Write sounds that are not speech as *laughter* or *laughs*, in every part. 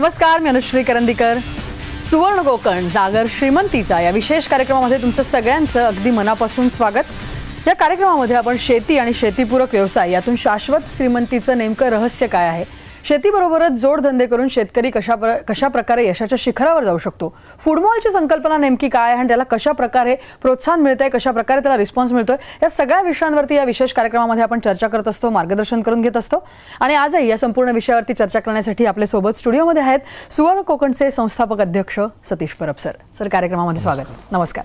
नमस्कार मी अनुश्री करंदीकर. सुवर्ण कोकण जागर श्रीमंतीचा या विशेष कार्यक्रमामध्ये तुमचं सगळ्यांचं अगदी मनापासून स्वागत. या कार्यक्रमामध्ये आपण शेती आणि शेतीपूरक व्यवसाय यातून शाश्वत श्रीमंतीचं नेमकं रहस्य काय आहे? शेतीबरोबरच जोडधंदे करून शेतकरी कशा प्र कशा प्रकारे यशाच्या शिखरावर जाऊ शकतो? फूडमॉलची संकल्पना नेमकी काय आहे आणि त्याला कशा प्रकारे प्रोत्साहन मिळतंय कशा प्रकारे त्याला रिस्पॉन्स मिळतोय या सगळ्या विषयांवरती या विशेष कार्यक्रमामध्ये आपण चर्चा करत असतो मार्गदर्शन करून घेत असतो. आणि आजही या संपूर्ण विषयावरती चर्चा करण्यासाठी आपल्यासोबत स्टुडिओमध्ये आहेत सुवर्ण कोकणचे संस्थापक अध्यक्ष सतीश परब सर. सर कार्यक्रमामध्ये स्वागत. नमस्कार.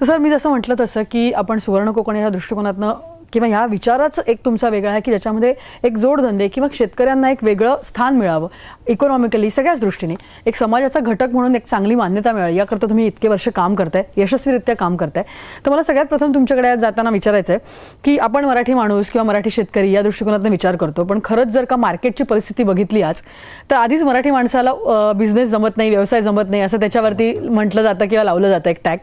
तर सर मी जसं म्हटलं तसं की आपण सुवर्ण कोकण या दृष्टिकोनातनं किंवा ह्या विचाराच एक तुमचा वेगळा आहे की ज्याच्यामध्ये एक जोडधंदे किंवा शेतकऱ्यांना एक वेगळं स्थान मिळावं इकॉनॉमिकली सगळ्याच दृष्टीने. एक समाजाचा घटक म्हणून एक चांगली मान्यता मिळावी याकरता तुम्ही इतके वर्ष काम करताय यशस्वीरित्या काम करताय. तर मला सगळ्यात प्रथम तुमच्याकडे आज जाताना विचारायचं आहे की आपण मराठी माणूस किंवा मराठी शेतकरी या दृष्टिकोनातून विचार करतो पण खरंच जर का मार्केटची परिस्थिती बघितली आज तर आधीच मराठी माणसाला बिझनेस जमत नाही व्यवसाय जमत नाही असं त्याच्यावरती म्हटलं जातं किंवा लावलं जातं एक टॅग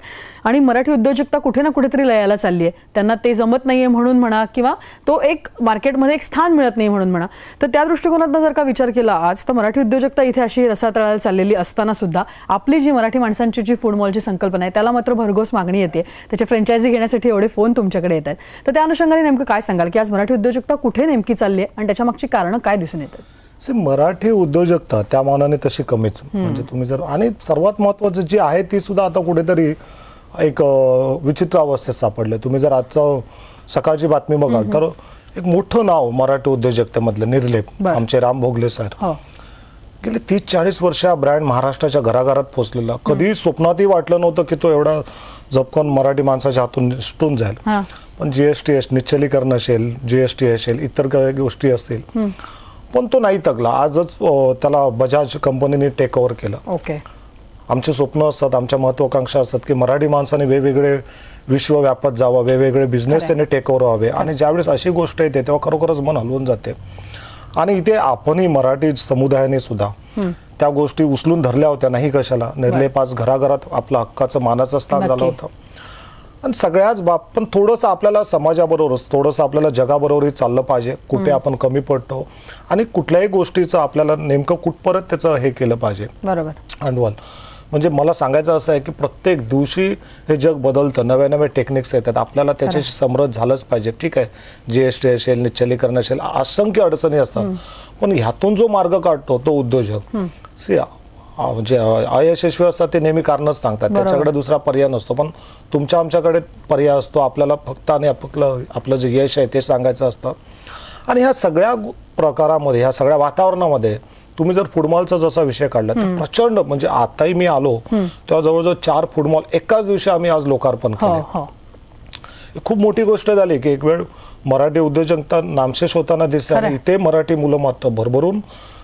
आणि मराठी उद्योजकता कुठे ना कुठेतरी लयाला चालली आहे त्यांना ते जमत नाही आहे म्हणून म्हणा किंवा तो एक मार्केटमध्ये एक स्थान मिळत नाही म्हणून म्हणा. तर त्या दृष्टिकोनातनं जर का विचार केला आज तर मराठी उद्योजकता इथे अशी रसातळाला चाललेली असताना सुद्धा आपली जी मराठी माणसांची जी फूड मॉलची संकल्पना आहे त्याला मात्र भरघोस मागणी येते. त्याच्या फ्रँचायझी घेण्यासाठी एवढे फोन तुमच्याकडे येत आहेत. तर त्या अनुषंगाने नेमकं काय सांगाल? की आज मराठी उद्योजकता कुठे नेमकी चालली आहे? आणि त्याच्या मागची कारणं काय दिसून येतात से मराठी उद्योजकता त्या मानाने तशी कमीच. म्हणजे तुम्ही जर आणि सर्वात महत्वाचं जी आहे ती सुद्धा आता कुठेतरी एक विचित्र अवस्थेत सापडले तुम्ही जर आजचं सकाळची बातमी बघाल. तर एक मोठं नाव मराठी उद्योजकतेमधलं निर्लेप. आमचे राम भोगले सर. हो. गेले तीस चाळीस वर्ष हा ब्रँड महाराष्ट्राच्या घराघरात पोहोचलेला कधी स्वप्नातही वाटलं नव्हतं की तो एवढा झपकन मराठी माणसाच्या हातून निसटून जाईल. पण जीएसटी निश्चलीकरण असेल जीएसटी असेल इतर काही गोष्टी असतील. पण तो नाही तगला. आजच त्याला बजाज कंपनीने टेक ओव्हर केलं. ओके. आमचे स्वप्न असतात आमच्या महत्वाकांक्षा असतात की मराठी माणसाने वेगवेगळे विश्व व्यापत जावं वेगवेगळे बिझनेस. त्याने टेक ओव्हर व्हावे. आणि ज्यावेळेस अशी गोष्ट येते तेव्हा खरोखरच मन हलवून जाते. आणि इथे आपणही मराठी समुदायाने सुद्धा त्या गोष्टी उचलून धरल्या होत्या नाही कशाला. निर्लेप आज घराघरात आपलं हक्काचं मानाचं स्थान झालं. होतं. आणि सगळ्याच बाब पण थोडंसं आपल्याला समाजाबरोबरच थोडंसं आपल्याला जगाबरोबरही चाललं पाहिजे. कुठे आपण कमी पडतो. आणि कुठल्याही गोष्टीचं आपल्याला नेमकं कुठपर्यंत त्याचं हे केलं पाहिजे. बरोबर. अंडवल म्हणजे मला सांगायचं असं आहे की प्रत्येक दिवशी हे जग बदलतं. नव्या नव्या टेक्निक्स येतात. आपल्याला त्याच्याशी समरस झालंच पाहिजे. ठीक आहे. जी एस टी असेल निश्चलीकरण असेल असंख्य अडचणी असतात. पण ह्यातून जो मार्ग काढतो तो उद्योजक. सी म्हणजे अयशस्वी असतात ते नेहमी कारणच सांगतात. त्याच्याकडे दुसरा पर्याय नसतो. पण तुमच्या आमच्याकडे पर्याय असतो. आपल्याला फक्त आणि आपलं आपलं जे यश आहे ते सांगायचं असतं. आणि ह्या सगळ्या प्रकारामध्ये ह्या सगळ्या वातावरणामध्ये तुम्ही जर फुटबॉलचा जसा विषय काढला तर प्रचंड म्हणजे आताही मी आलो तेव्हा जवळजवळ चार फुटबॉल एकाच दिवशी आम्ही आज लोकार्पण हो केले. हो. खूप मोठी गोष्ट झाली की एक वेळ मराठी उद्योजकता नामशेष होताना दिसते आणि. इथे मराठी मुलं मात्र भरभरून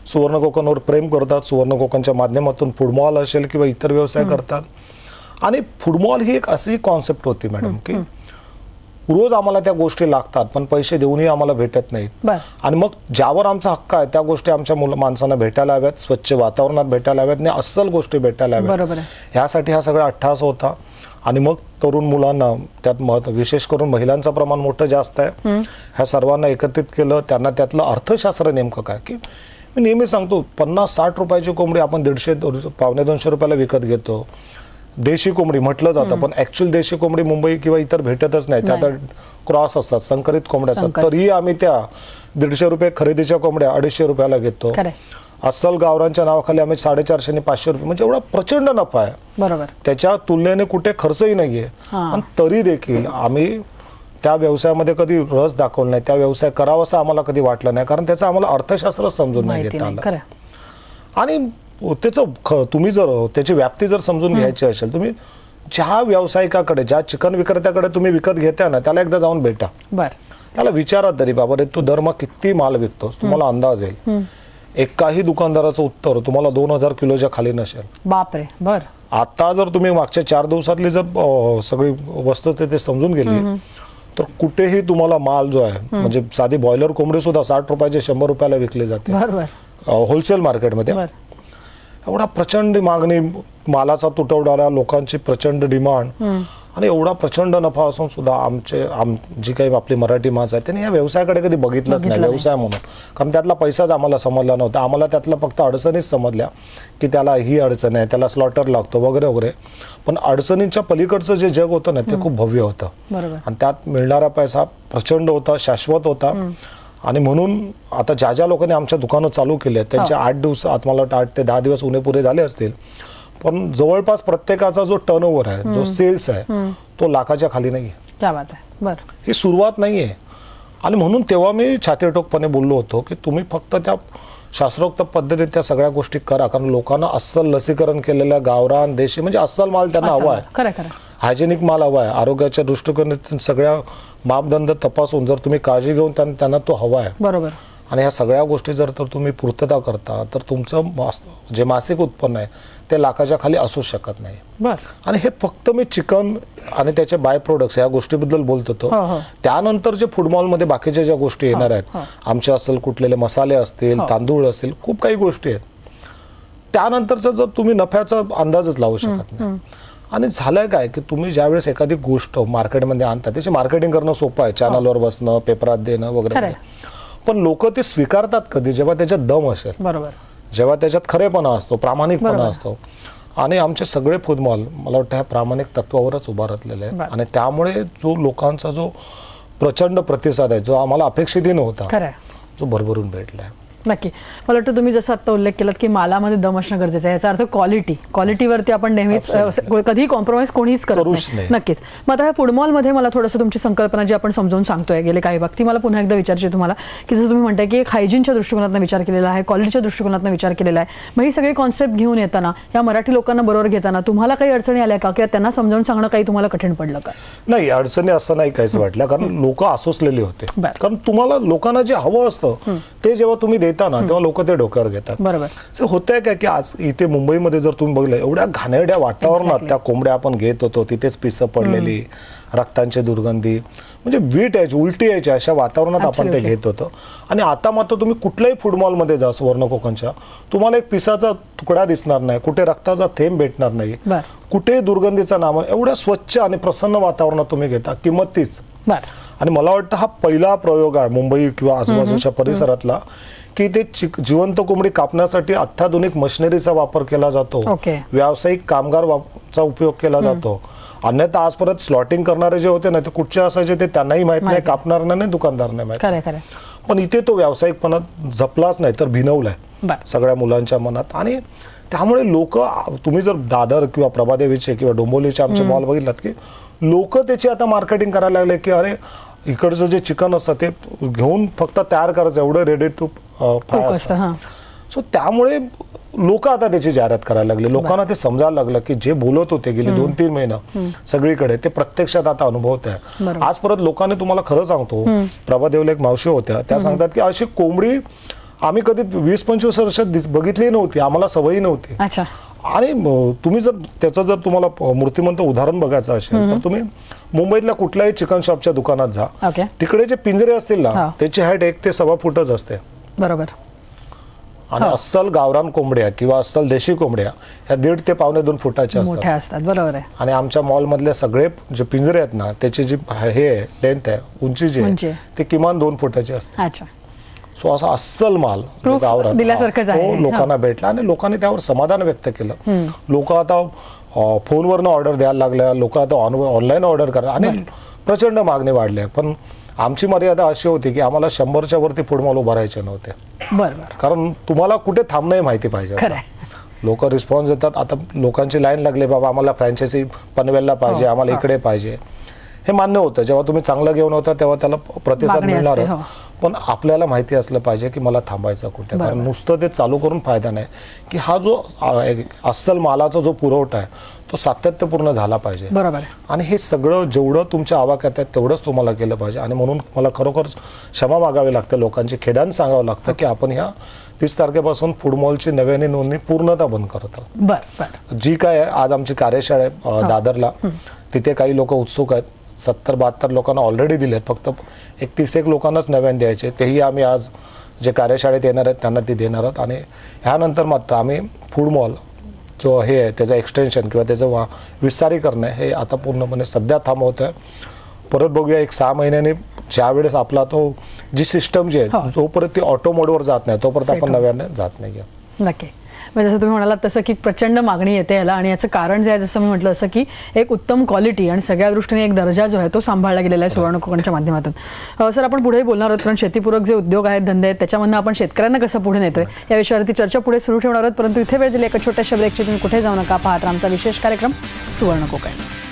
सुवर्ण कोकणवर प्रेम करतात सुवर्ण कोकणच्या माध्यमातून फुटबॉल असेल किंवा इतर व्यवसाय करतात. आणि फुटबॉल ही एक अशी कॉन्सेप्ट होती मॅडम की रोज आम्हाला त्या गोष्टी लागतात पण पैसे देऊनही आम्हाला भेटत नाहीत. आणि मग ज्यावर आमचा हक्क आहे त्या गोष्टी आमच्या मुलं माणसांना भेटायला हव्यात स्वच्छ वातावरणात भेटायला हव्यात आणि अस्सल गोष्टी भेटायला हव्यात. ह्यासाठी हा सगळा अठ्ठास होता. आणि मग तरुण मुलांना त्यात महत्त्व विशेष करून महिलांचं प्रमाण मोठं जास्त आहे. ह्या सर्वांना एकत्रित केलं त्यांना त्यातलं अर्थशास्त्र नेमकं काय की मी नेहमी सांगतो पन्नास साठ रुपयाची कोंबडी आपण दीडशे पावणे दोनशे रुपयाला विकत घेतो. देशी कोंबडी म्हटलं जातं पण ऍक्च्युअल देशी कोंबडी मुंबई किंवा इतर भेटतच नाही. त्यात क्रॉस असतात संकरित कोंबड्या असतात. तरीही आम्ही त्या दीडशे रुपये खरेदीच्या कोंबड्या अडीचशे रुपयाला घेतो. अस्सल गावरांच्या नावाखाली आम्ही साडेचारशे आणि पाचशे रुपये म्हणजे एवढा प्रचंड नफा आहे. बरोबर. त्याच्या तुलनेने कुठे खर्चही नाहीये. आणि तरी देखील आम्ही त्या व्यवसायामध्ये कधी रस दाखवला नाही. त्या व्यवसाय करावासा आम्हाला कधी वाटलं नाही. कारण त्याचं आम्हाला अर्थशास्त्र समजून नाही घेता आलं. आणि त्याचं ख- तुम्ही जर त्याची व्याप्ती जर समजून घ्यायची असेल तुम्ही ज्या व्यावसायिकाकडे ज्या चिकन विक्रेत्याकडे तुम्ही विकत घेता ना त्याला एकदा जाऊन भेटा. बर. त्याला विचारा तरी बाबा रे तू दरमहा किती माल विकतोस? तुम्हाला अंदाज येईल. एकाही दुकानदाराचं उत्तर तुम्हाला दोन हजार किलोच्या खाली नसेल. बापरे बर. आता जर तुम्ही मागच्या चार दिवसातली जर सगळी वस्तू ते समजून गेली तर कुठेही तुम्हाला माल जो आहे म्हणजे साधी बॉयलर कोंबडी सुद्धा साठ रुपयाचे शंभर रुपयाला विकली जाते. होलसेल मार्केटमध्ये. एवढा प्रचंड मागणी मालाचा तुटवडा लोकांची प्रचंड डिमांड आणि एवढा प्रचंड नफा असून सुद्धा आमचे आम जी काही आपली मराठी माणसं आहे त्यांनी या व्यवसायाकडे कधी बघितलंच नाही. व्यवसाय म्हणून. कारण त्यातला पैसाच आम्हाला समजला नव्हता. आम्हाला त्यातलं फक्त अडचणीच समजल्या की त्याला ही अडचण आहे त्याला स्लॉटर लागतो वगैरे वगैरे. पण अडचणींच्या पलीकडचं जे जग होतं ना ते खूप भव्य होतं. आणि त्यात मिळणारा पैसा प्रचंड होता शाश्वत होता. आणि म्हणून आता ज्या ज्या लोकांनी आमच्या दुकानं चालू केले आहेत त्यांचे आठ दिवस आता मला वाटतं आठ ते दहा दिवस उणे पुरे झाले असतील. पण जवळपास प्रत्येकाचा जो टर्नओव्हर आहे जो सेल्स आहे तो लाखाच्या खाली नाही आहे क्या बात आहे. बरं. ही सुरुवात नाही आहे आणि म्हणून तेव्हा मी छातीटोकपणे बोललो होतो की तुम्ही फक्त त्या शास्त्रोक्त पद्धतीत त्या सगळ्या गोष्टी करा. कारण लोकांना अस्सल लसीकरण केलेलं गावरान देशी म्हणजे अस्सल माल त्यांना हवा आहे. हायजेनिक माल हवा आहे. आरोग्याच्या दृष्टिकोनातून सगळ्या मापदंड तपासून जर तुम्ही काळजी घेऊन त्यां- त्यांना तो हवा आहे. बरोबर. आणि ह्या सगळ्या गोष्टी जर तर तुम्ही पूर्तता करता तर तुमचं मास- जे मासिक उत्पन्न आहे ते लाखाच्या खाली असू शकत नाही. बरं. आणि हे फक्त मी चिकन आणि त्याचे बाय प्रोडक्ट्स या गोष्टीबद्दल बोलत हो, हो. होतो त्यानंतर जे फुटबॉलमध्ये बाकीच्या ज्या गोष्टी येणार आहेत आमचे असेल कुठलेले मसाले असतील तांदूळ असतील खूप काही गोष्टी आहेत. त्यानंतरचा जर तुम्ही नफ्याचा अंदाजच लावू शकत नाही. आणि झालंय काय की तुम्ही ज्यावेळेस एखादी गोष्ट मार्केटमध्ये आणता त्याची मार्केटिंग करणं सोपं आहे. चॅनलवर बसणं पेपरात देणं वगैरे. पण लोक ते स्वीकारतात कधी जेव्हा त्याच्यात दम असेल. बरोबर. जेव्हा त्याच्यात खरेपणा असतो प्रामाणिकपणा. असतो. आणि आमचे सगळे फुटबॉल मला वाटतं ह्या प्रामाणिक तत्वावरच उभारतलेले आहेत. बरं. आणि त्यामुळे जो लोकांचा जो प्रचंड प्रतिसाद आहे जो आम्हाला अपेक्षितही नव्हता आहे. जो भरभरून भेटलाय. नक्की. मला वाटतं तुम्ही जसं आत्ता उल्लेख केलात की मालामध्ये दम असणं गरजेचं आहे. याचा अर्थ क्वालिटी क्वालिटीवरती आपण नेहमीच कधीही कॉम्प्रोमाइज कोणीच करत करूच नाही. नाही. नक्कीच. मग आता ह्या फुटबॉलमध्ये मला थोडंसं तुमची संकल्पना जी आपण समजावून सांगतोय गेले काही भाग ती मला पुन्हा एकदा विचारायची आहे तुम्हाला की जसं तुम्ही म्हणताय की एक हायजीनच्या दृष्टिकोनातून विचार केलेला आहे क्वालिटीच्या दृष्टिकोनातून विचार केलेला आहे. मग ही सगळी कॉन्सेप्ट घेऊन येताना या मराठी लोकांना बरोबर घेताना तुम्हाला काही अडचणी आल्या का? किंवा त्यांना समजावून सांगणं काही तुम्हाला कठीण पडलं का? नाही अडचणी असं नाही काहीच वाटल्या कारण लोक आसोसलेले होते. कारण तुम्हाला लोकांना जे हवं असतं ते जेव्हा तुम्ही देता ना तेव्हा लोक ते डोक्यावर घेतात. बरोबर. सो होतंय काय की आज इथे मुंबईमध्ये जर तुम्ही बघितलं एवढ्या घाणेरड्या वातावरणात त्या कोंबड्या आपण घेत होतो तिथेच पिसं पडलेली रक्तांची दुर्गंधी म्हणजे वीट यायची उलटी यायची अशा वातावरणात आपण ते. घेत होतो. आणि आता मात्र तुम्ही कुठल्याही फुटबॉलमध्ये जा सुवर्ण कोकणच्या तुम्हाला एक पिसाचा तुकडा दिसणार नाही कुठे रक्ताचा थेंब भेटणार नाही कुठेही दुर्गंधीचा नाम एवढ्या स्वच्छ आणि प्रसन्न वातावरणात तुम्ही घेता किंमत तीच. आणि मला वाटतं हा पहिला प्रयोग आहे मुंबई किंवा आजूबाजूच्या परिसरातला की ते जिवंत कोंबडी कापण्यासाठी अत्याधुनिक मशिनरीचा वापर केला जातो. व्यावसायिक कामगार चा उपयोग केला जातो. अन्यथा आज परत स्लॉटिंग करणारे जे होते ना ते कुठचे असायचे ते त्यांनाही माहीत नाही माहिती. कापणाऱ्यांना नाही दुकानदारांना माहीत खरंय खरंय. पण इथे तो व्यावसायिकपणा जपलाच नाही तर भिनवलाय. सगळ्या मुलांच्या मनात. आणि त्यामुळे लोक तुम्ही जर दादर किंवा प्रभादेवीचे किंवा डोंबोलीचे आमचे मॉल बघितलात की लोक त्याची आता मार्केटिंग करायला लागले की अरे इकडचं जे चिकन असतं ते घेऊन फक्त तयार करायचं एवढं रेडी टू असतं हां. सो त्यामुळे लोक आता त्याची जाहिरात करायला लागले. लोकांना ते समजायला लागलं की जे बोलत होते गेले दोन तीन महिना सगळीकडे ते प्रत्यक्षात आता अनुभवत आहे. आज परत लोकांनी तुम्हाला खरं सांगतो प्रभादेवला एक मावशी होत्या त्या सांगतात की अशी कोंबडी आम्ही कधी वीस पंचवीस वर्षात बघितली नव्हती आम्हाला सवयी नव्हती. आणि तुम्ही जर त्याचं जर तुम्हाला मूर्तिमंत उदाहरण बघायचं असेल तर तुम्ही मुंबईतल्या कुठल्याही चिकन शॉपच्या दुकानात जा. तिकडे जे पिंजरे असतील. ना त्याची हाईट एक ते सव्वा फुटच असते. बरोबर. आणि अस्सल गावरान कोंबड्या किंवा अस्सल देशी कोंबड्या ह्या दीड ते पावणे दोन फुटाच्या असतात. मोठ्या असतात बरोबर आहे. आणि आमच्या मॉलमधले सगळे जे पिंजरे आहेत ना त्याची जी हे लेंथ आहे उंची जी आहे. ती किमान दोन फुटाची असते. अच्छा. सो असा अस्सल माल जो गावरान हा. तो लोकांना भेटला आणि लोकांनी त्यावर समाधान व्यक्त केलं. लोक आता फोनवरनं ऑर्डर द्यायला लागल्या लोक आता ऑनलाईन ऑर्डर करा आणि प्रचंड मागणी वाढली आहे. पण आमची मर्यादा अशी होती की आम्हाला शंभरच्या वरती फुटबॉल उभारायचे नव्हते. बरं बरं. कारण तुम्हाला कुठे थांबणंही माहिती पाहिजे लोक रिस्पॉन्स देतात. आता लोकांची लाईन लागली बाबा आम्हाला फ्रँचायझी पनवेलला पाहिजे हो, आम्हाला. इकडे पाहिजे. हे मान्य होतं. जेव्हा तुम्ही चांगलं घेऊन होता तेव्हा त्याला प्रतिसाद मिळणारच हो. पण आपल्याला माहिती असलं पाहिजे की मला थांबायचं कुठे. कारण नुसतं ते चालू करून फायदा नाही. की हा जो अस्सल मालाचा जो पुरवठा आहे तो सातत्यपूर्ण झाला पाहिजे. बरोबर आणि हे सगळं जेवढं तुमच्या आवाक्यात आहे तेवढंच तुम्हाला केलं पाहिजे. आणि म्हणून मला खरोखर क्षमा मागावी लागते लोकांची खेदान सांगावं लागतं की आपण ह्या तीस तारखेपासून फुटबॉलची नव्याने नोंदणी पूर्णतः बंद करत आहोत. जी काय आहे आज आमची कार्यशाळा आहे अ, दादरला. तिथे काही लोक उत्सुक आहेत. सत्तर बहात्तर लोकांना ऑलरेडी दिले आहेत फक्त एक तीस एक लोकांनाच नव्याने द्यायचे. तेही आम्ही आज जे कार्यशाळेत येणार आहेत त्यांना ती देणार आहोत. आणि ह्यानंतर मात्र आम्ही फूड मॉल जो हे आहे त्याचं एक्सटेन्शन किंवा त्याचं वा विस्तारीकरण हे आता पूर्णपणे सध्या थांबवत आहे परत बघूया एक सहा महिन्याने ज्या वेळेस आपला तो जी सिस्टम जी हो. आहे तोपर्यंत ती ऑटो मोडवर जात नाही तोपर्यंत आपण हो. नव्याने जात नाही नक्की म्हणजे जसं तुम्ही म्हणालात तसं की प्रचंड मागणी येते याला आणि याचं कारण जे आहे जसं मी म्हटलं असं की एक उत्तम क्वालिटी आणि सगळ्या दृष्टीने एक दर्जा जो आहे तो सांभाळला गेलेला आहे सुवर्ण कोकणच्या माध्यमातून. सर आपण पुढेही बोलणार आहोत कारण शेतीपूरक जे उद्योग आहेत धंदे आहेत त्याच्यामधनं आपण शेतकऱ्यांना कसं पुढे नेतोय? या विषयावरती चर्चा पुढे सुरू ठेवणार आहोत परंतु इथे वेळ झाली एका छोट्याशा ब्रेकची तुम्ही कुठे जाऊ नका पाहत आमचा विशेष कार्यक्रम सुवर्ण कोकण.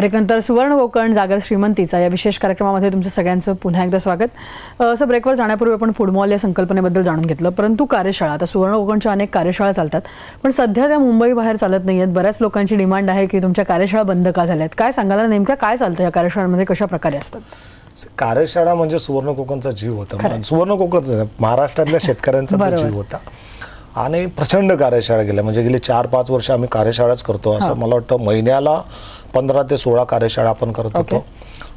ब्रेकनंतर सुवर्ण कोकण जागर श्रीमंतीचा या विशेष कार्यक्रमामध्ये तुमचं सगळ्यांचं पुन्हा एकदा स्वागत. असं ब्रेकवर जाण्यापूर्वी आपण फूड मॉल या संकल्पनेबद्दल जाणून घेतलं. परंतु कार्यशाळा आता सुवर्ण कोकणच्या अनेक कार्यशाळा चालतात. पण सध्या त्या मुंबई बाहेर चालत नाही आहेत बऱ्याच लोकांची डिमांड आहे की तुमच्या कार्यशाळा बंद का झाल्या आहेत काय सांगायला नेमक्या काय चालतं या कार्यशाळांमध्ये? कशा प्रकारे असतात? कार्यशाळा म्हणजे सुवर्ण कोकणचा जीव होता. सुवर्ण कोकणचा नाही, महाराष्ट्रातल्या *laughs* शेतकऱ्यांचा. जीव होता. आणि प्रचंड कार्यशाळा गेल्या. म्हणजे गेली चार पाच वर्ष आम्ही कार्यशाळाच करतो असं मला वाटतं महिन्याला पंधरा ते सोळा कार्यशाळा आपण करत होतो.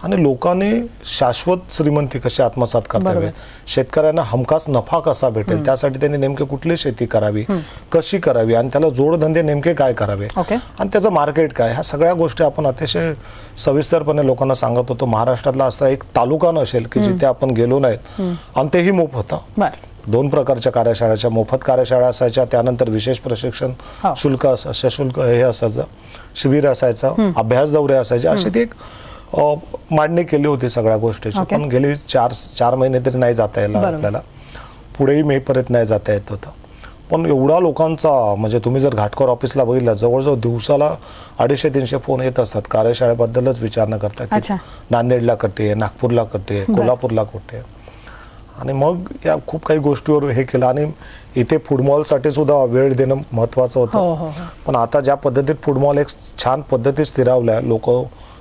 आणि लोकांनी शाश्वत श्रीमंती कशी आत्मसात करता यावी? शेतकऱ्यांना हमखास नफा कसा भेटेल? त्यासाठी त्यांनी नेमके कुठली शेती करावी? कशी करावी? आणि त्याला जोडधंदे नेमके काय करावे. आणि त्याचं मार्केट काय? ह्या सगळ्या गोष्टी आपण अतिशय सविस्तरपणे लोकांना सांगत होतो. महाराष्ट्रातला असा एक तालुका नसेल की जिथे आपण गेलो नाहीत आणि तेही मोफ होता बरं. दोन प्रकारच्या कार्यशाळाच्या मोफत कार्यशाळा असायच्या त्यानंतर विशेष प्रशिक्षण हो. शुल्क अस- सशुल्क हे असायचं. शिबिर असायचं अभ्यास दौरे असायचे अशी ती एक मांडणी केली होती सगळ्या गोष्टीची. पण गेली चार चार महिने तरी नाही जाता बरोबर. आपल्याला. पुढेही मे पर्यंत नाही जाता येत होतं. पण एवढा लोकांचा म्हणजे तुम्ही जर घाटकोर ऑफिसला बघितलं जवळजवळ दिवसाला अडीचशे तीनशे फोन येत असतात. कार्यशाळेबद्दलच विचारणा करतात की. नांदेडला करते नागपूरला करते कोल्हापूरला करते आणि मग या खूप काही गोष्टीवर हे केलं. आणि इथे फुटबॉलसाठी सुद्धा वेळ देणं महत्वाचं हो, होतं. हो, हो. पण आता ज्या पद्धतीत फुटबॉल एक छान पद्धतीत स्थिरावलाय लोक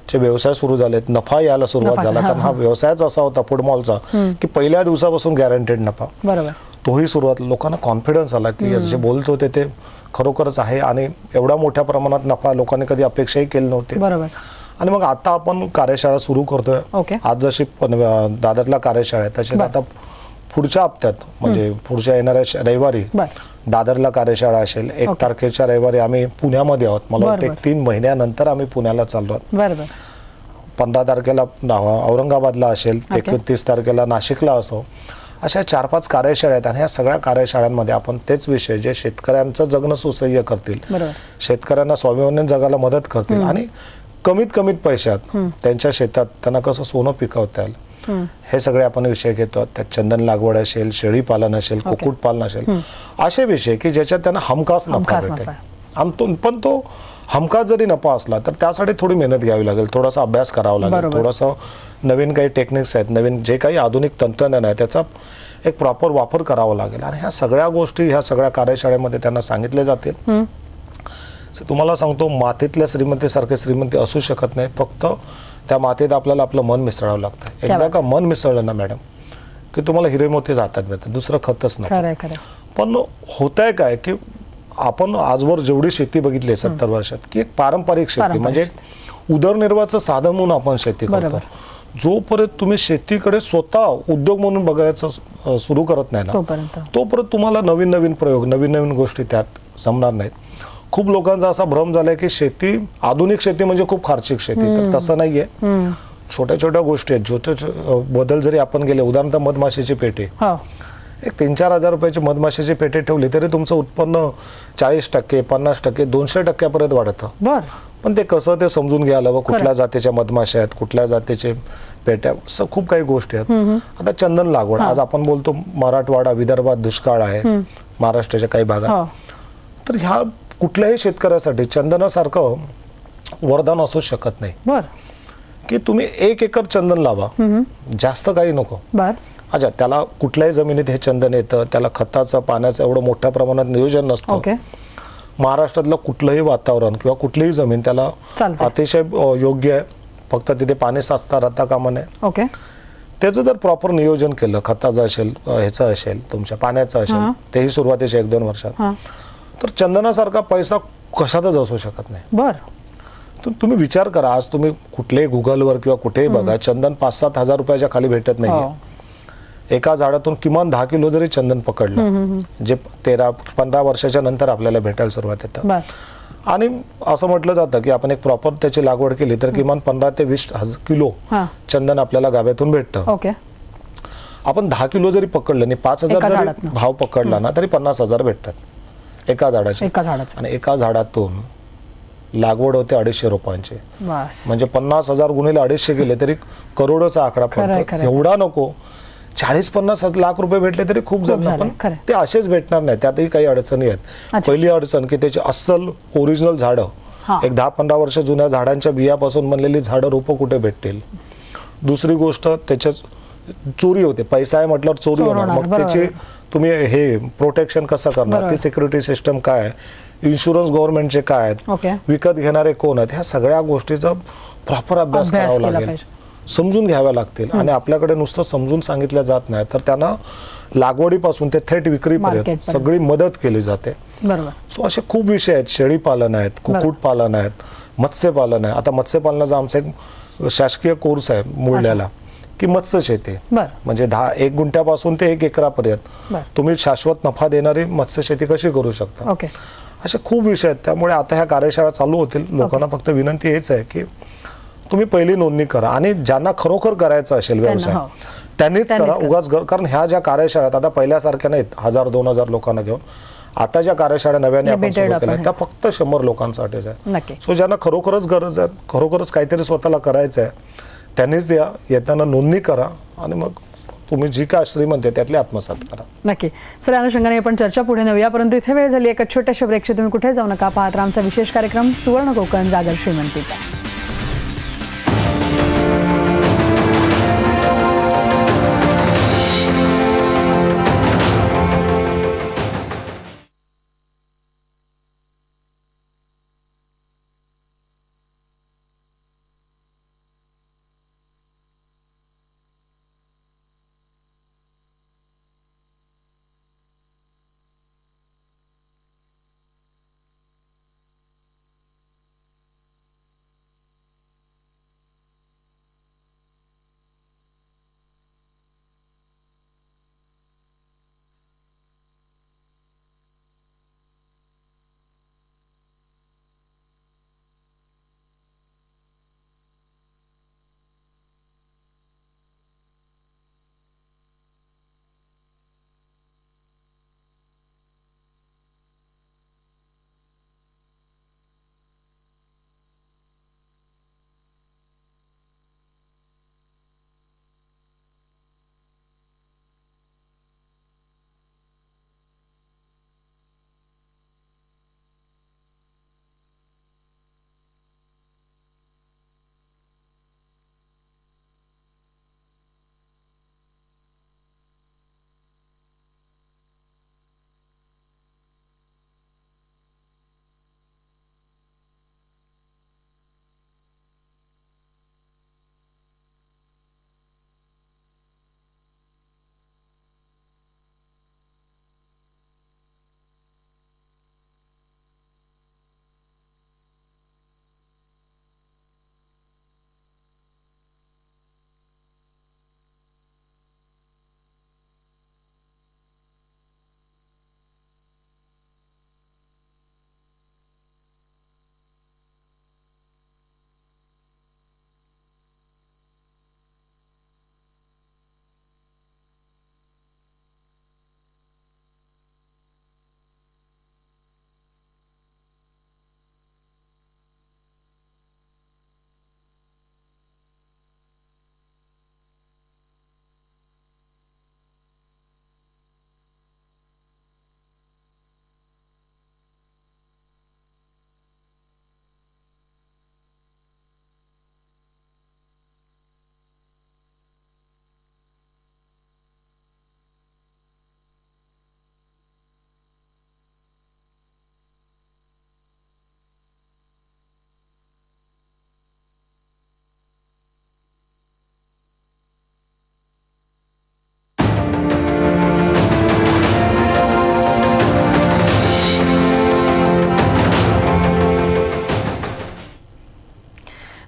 चे व्यवसाय सुरू झालेत नफा यायला सुरुवात झाला. हा, कारण हा व्यवसायच असा होता फुटबॉलचा की पहिल्या दिवसापासून गॅरंटेड नफा. बरोबर. तोही सुरुवात लोकांना कॉन्फिडन्स आला की जे बोलत होते ते खरोखरच आहे आणि एवढ्या मोठ्या प्रमाणात नफा लोकांनी कधी अपेक्षाही केली नव्हती. बरोबर. आणि मग आता आपण कार्यशाळा सुरू करतोय. आज जशी दादरला कार्यशाळा आहे तशीच. आता पुढच्या हप्त्यात म्हणजे पुढच्या येणाऱ्या रविवारी दादरला कार्यशाळा असेल एक. तारखेच्या रविवारी आम्ही पुण्यामध्ये आहोत. मला वाटतं. एक तीन महिन्यानंतर आम्ही पुण्याला चाललो आहोत. पंधरा तारखेला औरंगाबादला असेल ओके. एकतीस तारखेला नाशिकला असो अशा चार पाच कार्यशाळा आहेत आणि ह्या सगळ्या कार्यशाळांमध्ये आपण तेच विषय जे शेतकऱ्यांचं जगणं सुसह्य करतील शेतकऱ्यांना स्वाभिमानी जगायला मदत करतील आणि कमीत कमीत पैशात त्यांच्या शेतात त्यांना कसं सोनं पिकवता येईल हे सगळे आपण विषय घेतो. त्यात चंदन लागवड असेल शेळी पालन असेल कुक्कुट पालन असेल. असे विषय की ज्याच्यात त्यांना हमखास नफा भेटेल. पण तो हमखास जरी नफा असला तर त्यासाठी थोडी मेहनत घ्यावी लागेल. थोडासा अभ्यास करावा लागेल. थोडासा नवीन काही टेक्निक्स आहेत नवीन जे काही आधुनिक तंत्रज्ञान आहे त्याचा एक प्रॉपर वापर करावा लागेल. आणि ह्या सगळ्या गोष्टी ह्या सगळ्या कार्यशाळेमध्ये त्यांना सांगितले जातील. तुम्हाला सांगतो मातीतल्या श्रीमंतीसारखे श्रीमंती असू शकत नाही. फक्त त्या मातीत आपल्याला आपलं मन मिसळावं लागतं. एकदा का मन मिसळलं ना मॅडम की तुम्हाला हिरे मोती जातात मिळतात दुसरं खतच नाही पण होत आहे काय की आपण आजवर जेवढी शेती बघितली सत्तर वर्षात की एक पारंपरिक शेती. म्हणजे उदरनिर्वाहाचं साधन म्हणून आपण शेती करतो. जोपर्यंत तुम्ही शेतीकडे स्वतः उद्योग म्हणून बघायचं सुरू करत नाही ना तोपर्यंत. तोपर्यंत तुम्हाला नवीन नवीन प्रयोग नवीन नवीन गोष्टी त्यात जमणार नाहीत. खूप लोकांचा असा भ्रम झालाय की शेती आधुनिक शेती म्हणजे खूप खार्चिक शेती तर तसं नाहीये. छोट्या छोट्या गोष्टी आहेत. छोटे बदल जरी आपण केले उदाहरणार्थ मधमाशीची पेटी. हो. एक तीन चार हजार रुपयाची मधमाशीची पेटी ठेवली तरी तुमचं उत्पन्न चाळीस टक्के पन्नास टक्के दोनशे टक्क्यापर्यंत वाढतं. पण ते कसं ते समजून घ्यायला व कुठल्या जातीच्या मधमाशा आहेत कुठल्या जातीचे पेट्या खूप काही गोष्टी आहेत. आता चंदन लागवड आज आपण बोलतो मराठवाडा विदर्भात दुष्काळ आहे महाराष्ट्राच्या काही भागात. हो. तर ह्या कुठल्याही शेतकऱ्यासाठी चंदनासारखं वरदान असूच शकत नाही. की तुम्ही एक एकर चंदन लावा. जास्त काही नको. बर. अच्छा त्याला कुठल्याही जमिनीत हे चंदन येतं त्याला खताचं पाण्याचं एवढं मोठ्या प्रमाणात नियोजन नसतं. ओके. महाराष्ट्रातलं कुठलंही वातावरण किंवा कुठलीही जमीन त्याला. अतिशय योग्य आहे. फक्त तिथे पाणी साचता राहता कामा नये. ओके. त्याचं जर प्रॉपर नियोजन केलं खताचं असेल ह्याचं असेल तुमच्या पाण्याचं असेल तेही सुरुवातीच्या एक दोन वर्षात. हा. तर चंदनासारखा पैसा कशातच असू शकत नाही. बर. तर तुम्ही विचार करा आज तुम्ही कुठलेही गुगलवर किंवा कुठेही बघा चंदन पाच सात हजार रुपयाच्या खाली भेटत नाही हो. एका झाडातून किमान दहा किलो जरी चंदन पकडलं जे तेरा पंधरा वर्षाच्या नंतर आपल्याला भेटायला सुरुवात येतं. आणि असं म्हटलं जातं की आपण एक प्रॉपर त्याची लागवड केली तर किमान पंधरा ते वीस किलो चंदन आपल्याला गाभ्यातून भेटतं. ओके. आपण दहा किलो जरी पकडलं आणि पाच हजार जरी. भाव पकडला ना तरी पन्नास हजार भेटतात. एका झाडाचे. एका झाडाचं. आणि एका झाडातून लागवड होते अडीचशे रुपयांची बस म्हणजे पन्नास हजार गुणिले अडीचशे गेले तरी करोडोचा आकडा पडतो. एवढा नको. चाळीस पन्नास लाख रुपये भेटले तरी खूप झाले, पण. ते असेच भेटणार नाही. त्यातही काही अडचणी आहेत. पहिली अडचण की त्याची अस्सल ओरिजिनल झाडं. एक दहा पंधरा वर्ष जुन्या झाडांच्या बियापासून बनलेली झाडं रोपं कुठे भेटतील? दुसरी गोष्ट त्याच्या चोरी होते. पैसा आहे म्हटल्यावर चोरी होणार. मग. त्याची तुम्ही हे प्रोटेक्शन कसं करणार. ती सिक्युरिटी सिस्टम काय? आहे इन्शुरन्स गव्हर्नमेंटचे काय आहेत? विकत घेणारे कोण आहेत? ह्या सगळ्या गोष्टीचा प्रॉपर अभ्यास करावा लागेल. समजून घ्याव्या लागतील. आणि आपल्याकडे नुसतं समजून सांगितलं जात नाही तर त्यांना लागवडीपासून ते थेट विक्रीपर्यंत. सगळी मदत केली जाते. सो असे खूप विषय आहेत. शेळी पालन आहेत कुक्कुट पालन आहेत मत्स्यपालन आहे. आता मत्स्यपालनाचा आमचा एक शासकीय कोर्स आहे मुळल्याला की मत्स्य शेती म्हणजे दहा एक गुंठ्यापासून ते एक एकरापर्यंत. तुम्ही शाश्वत नफा देणारी मत्स्य शेती कशी करू शकता? असे खूप विषय आहेत. त्यामुळे आता ह्या कार्यशाळा चालू होतील. लोकांना फक्त विनंती हेच आहे की तुम्ही पहिली नोंदणी करा. आणि ज्यांना खरोखर करायचं असेल व्यवसाय हो. त्यांनीच करा. उगाच कारण ह्या ज्या कार्यशाळा आता पहिल्यासारख्या नाहीत. हजार दोन हजार लोकांना घेऊन. आता ज्या कार्यशाळा नव्याने आपण सुरू केल्या. त्या फक्त शंभर लोकांसाठीच आहे. सो ज्यांना खरोखरच गरज आहे खरोखरच काहीतरी स्वतःला करायचं आहे त्यांनीच द्या येताना नोंदणी करा आणि मग तुम्ही जी काय श्रीमंत आहे त्यातले आत्मसात करा. नक्की. सर अनुषंगाने आपण चर्चा पुढे नेऊया परंतु इथे वेळ झाली एका छोट्याशा ब्रेकशी तुम्ही कुठे जाऊ नका पाहत आमचा विशेष कार्यक्रम सुवर्ण कोकण जागर श्रीमंतीचा.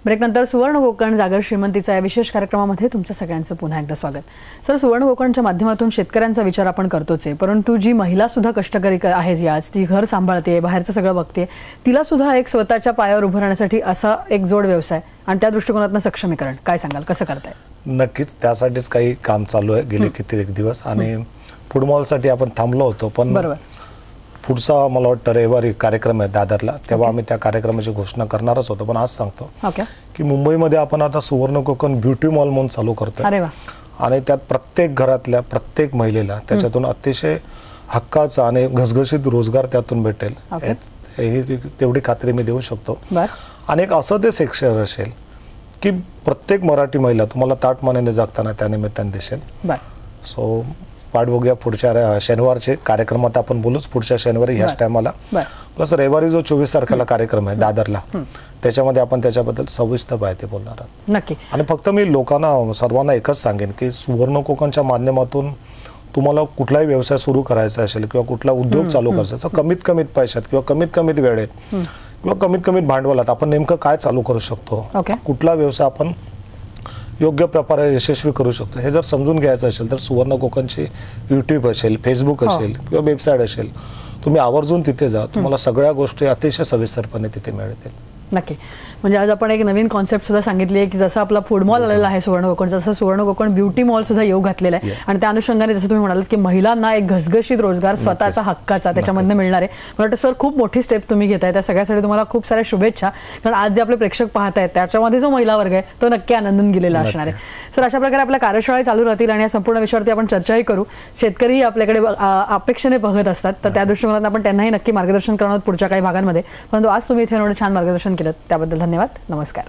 ब्रेकनंतर सुवर्ण कोकण जागर श्रीमंतीचा या विशेष कार्यक्रमामध्ये तुमचं सगळ्यांचं पुन्हा एकदा स्वागत. सर सुवर्ण कोकणच्या माध्यमातून शेतकऱ्यांचा विचार आपण करतोच आहे परंतु जी महिला सुद्धा कष्टकरी क- आहे जी आज ती घर सांभाळते बाहेरचं सगळं बघते तिला सुद्धा एक स्वतःच्या पायावर उभं राहण्यासाठी असा एक जोड व्यवसाय आणि त्या दृष्टिकोनातनं सक्षमीकरण काय सांगाल कसं करताय? नक्कीच त्यासाठीच काही काम चालू आहे गेले किती एक दिवस आणि फुटबॉलसाठी आपण थांबलो होतो पण बरोबर. पुढचा मला वाटतं रविवारी कार्यक्रम आहे दादरला. तेव्हा आम्ही त्या कार्यक्रमाची घोषणा करणारच होतो. पण आज सांगतो की मुंबईमध्ये आपण आता सुवर्ण कोकण ब्युटी मॉल म्हणून चालू वा. आणि त्यात प्रत्येक घरातल्या प्रत्येक महिलेला त्याच्यातून अतिशय हक्काचा आणि घसघशीत रोजगार त्यातून भेटेल. ही तेवढी खात्री मी देऊ शकतो. आणि एक असं ते सेक्शन असेल की प्रत्येक मराठी महिला तुम्हाला ताटमानेने जगताना त्या निमित्ताने दिसेल. सो वाट बघूया पुढच्या शनिवारचे कार्यक्रमात आपण बोलूच पुढच्या शनिवारी ह्याच. टायमाला. प्लस रविवारी जो चोवीस तारखेला कार्यक्रम आहे दादरला त्याच्यामध्ये आपण त्याच्याबद्दल सविस्तर माहिती बोलणार आहोत. नक्की. आणि फक्त मी लोकांना सर्वांना एकच सांगेन की सुवर्ण कोकणच्या माध्यमातून तुम्हाला कुठलाही व्यवसाय सुरू करायचा असेल किंवा कुठला उद्योग चालू करायचा असेल, तर कमीत कमीत पैशात किंवा कमीत कमीत वेळेत किंवा कमीत कमीत भांडवलात आपण नेमकं काय चालू करू शकतो. कुठला व्यवसाय आपण योग्य प्रकारे यशस्वी करू शकतो. हे जर समजून घ्यायचं असेल तर सुवर्ण कोकणची युट्यूब असेल फेसबुक. असेल किंवा वेबसाईट असेल तुम्ही आवर्जून तिथे जा. तुम्हाला सगळ्या गोष्टी अतिशय सविस्तरपणे तिथे मिळतील. नक्की. म्हणजे आज आपण एक नवीन कॉन्सेप्ट सुद्धा सांगितली आहे की जसं आपला फूड मॉल आलेला आहे सुवर्ण कोकण तसं सुवर्ण कोकण ब्युटी मॉल सुद्धा येऊ घातलेला आहे. आणि त्या अनुषंगाने जसं तुम्ही म्हणालात की महिलांना एक घसघशीत रोजगार स्वतःचा हक्काचा त्याच्यामधनं मिळणार आहे. मला वाटतं सर खूप मोठी स्टेप तुम्ही घेताय. त्या सगळ्यासाठी तुम्हाला खूप साऱ्या शुभेच्छा. कारण आज जे आपले प्रेक्षक पाहत आहेत त्याच्यामध्ये जो महिला वर्ग आहे तो नक्की आनंदून गेलेला असणार आहे. सर अशा प्रकारे आपल्या कार्यशाळा चालू राहतील आणि या संपूर्ण विषयावरती आपण चर्चाही करू. शेतकरीही आपल्याकडे अपेक्षेने बघत असतात. तर त्या दृष्टिकोनात आपण त्यांनाही नक्की मार्गदर्शन करणार आहोत पुढच्या काही भागांमध्ये. परंतु आज तुम्ही इथे एवढं छान मार्गदर्शन केलं त्याबद्दल धन्यवाद. नमस्कार.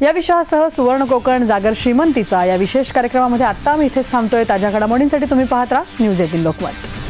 या विषयासह सुवर्ण कोकण जागर श्रीमंतीचा या विशेष कार्यक्रमामध्ये आत्ता आम्ही इथेच थांबतोय. ताज्या घडामोडींसाठी तुम्ही पाहत राहा न्यूज एटीन लोकमत.